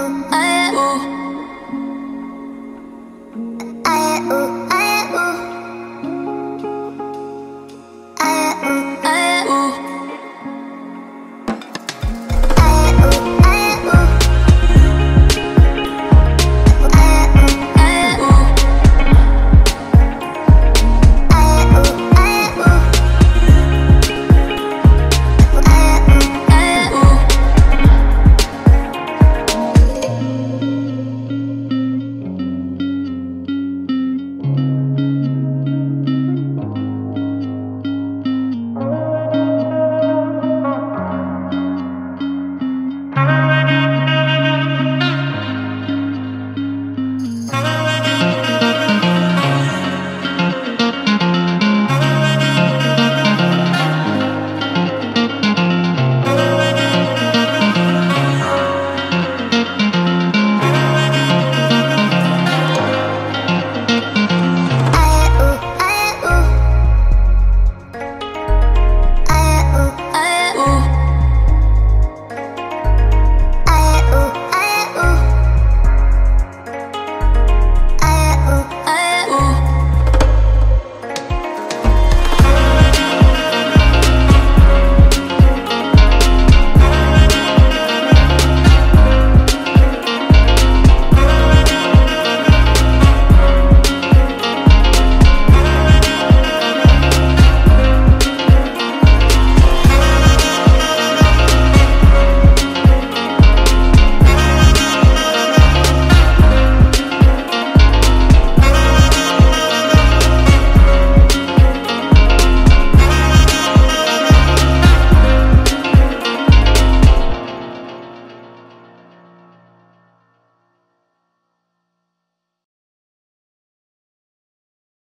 I, ooh.